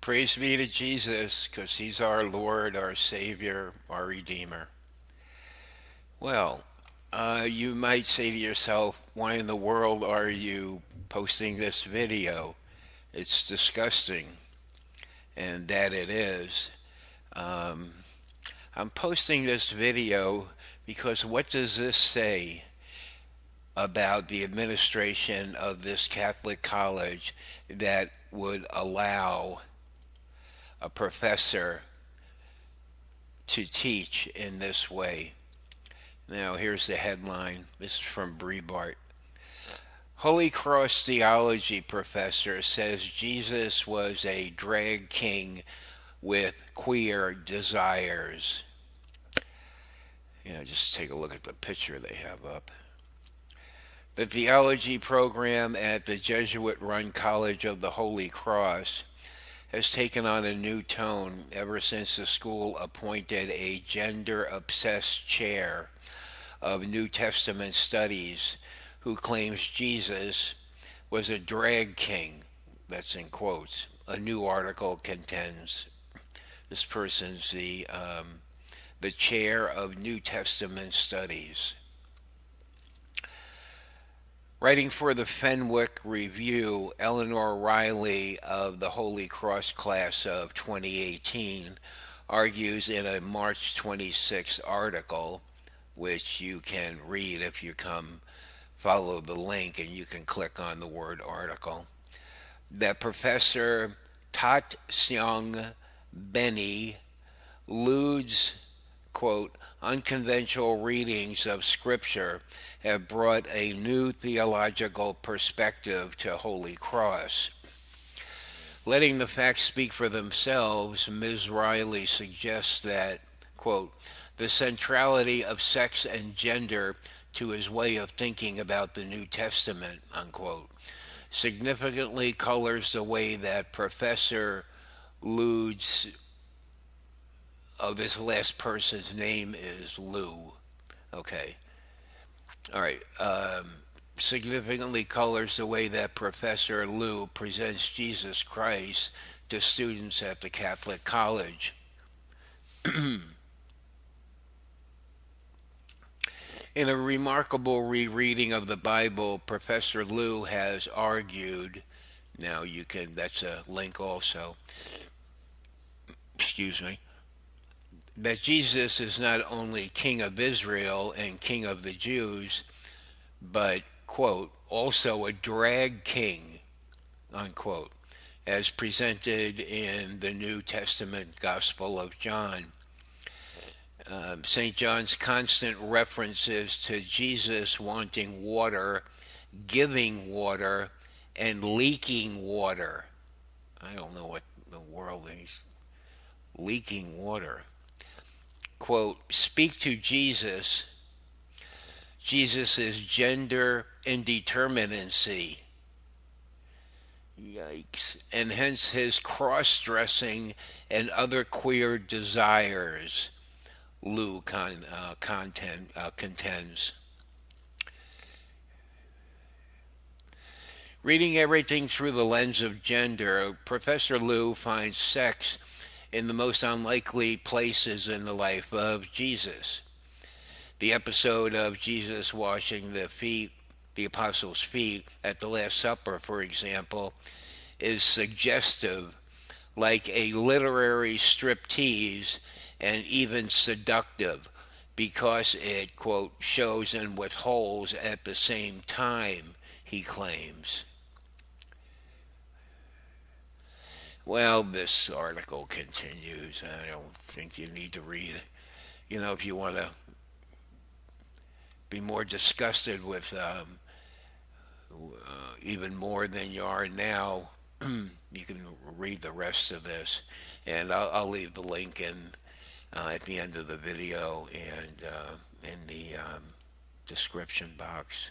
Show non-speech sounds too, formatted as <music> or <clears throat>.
Praise be to Jesus, because he's our Lord, our Savior, our Redeemer. Well, uh, you might say to yourself, why in the world are you posting this video? It's disgusting, and that it is. Um, I'm posting this video because what does this say about the administration of this Catholic college that would allow a professor to teach in this way? Now, here's the headline. This is from Breitbart. Holy Cross theology professor says Jesus was a drag king with queer desires. Yeah, just take a look at the picture they have up. The theology program at the Jesuit run College of the Holy Cross has taken on a new tone ever since the school appointed a gender obsessed chair of New Testament studies who claims Jesus was a drag king. That's in quotes. A new article contends. This person's the um, the chair of New Testament studies. Writing for the Fenwick Review, Eleanor Riley of the Holy Cross class of 2018 argues in a March 26 article, which you can read if you come follow the link and you can click on the word article, that Professor Tat Seong Benny Lude's quote, unconventional readings of Scripture have brought a new theological perspective to Holy Cross. Letting the facts speak for themselves, Ms. Riley suggests that, quote, the centrality of sex and gender to his way of thinking about the New Testament, unquote, significantly colors the way that Professor Lude's Oh, this last person's name is Liew. Okay. All right. Um, significantly colors the way that Professor Liew presents Jesus Christ to students at the Catholic College. <clears throat> In a remarkable rereading of the Bible, Professor Liew has argued, now you can, that's a link also, excuse me, that Jesus is not only King of Israel and King of the Jews, but, quote, also a drag king, unquote, as presented in the New Testament Gospel of John. Um, St. John's constant references to Jesus wanting water, giving water, and leaking water. I don't know what the world is. Leaking water quote, speak to Jesus, Jesus' gender indeterminacy. Yikes. And hence his cross dressing and other queer desires, Liew con, uh, content, uh, contends. Reading everything through the lens of gender, Professor Liew finds sex in the most unlikely places in the life of Jesus. The episode of Jesus washing the feet, the apostles' feet at the Last Supper, for example, is suggestive, like a literary striptease, and even seductive, because it, quote, shows and withholds at the same time, he claims. Well, this article continues. I don't think you need to read it. You know, if you want to be more disgusted with um, uh, even more than you are now, <clears throat> you can read the rest of this. And I'll, I'll leave the link in uh, at the end of the video and uh, in the um, description box.